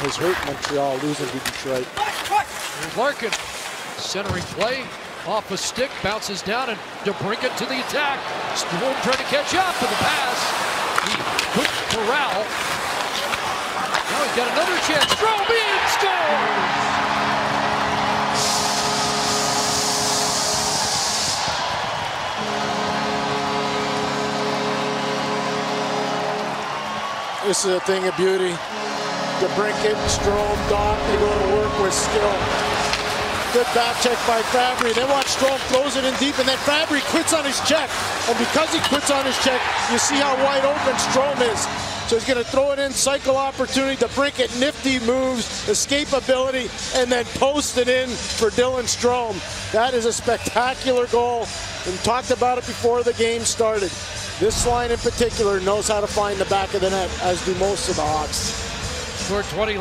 has hurt Montreal losing to Detroit. Larkin, centering play, off a stick, bounces down, and DeBrincat to the attack. Strome trying to catch up to the pass. He put corral. Now he's got another chance. Strome in, scores! This is a thing of beauty. DeBrincat, Strome, Dach, they go to work with skill. Good back check by Fabbri. Then watch Strome throws it in deep, and then Fabbri quits on his check. And because he quits on his check, you see how wide open Strome is. So he's going to throw it in, cycle opportunity. DeBrincat, nifty moves, escapability, and then post it in for Dylan Strome. That is a spectacular goal. We talked about it before the game started. This line in particular knows how to find the back of the net, as do most of the Hawks. Scored 20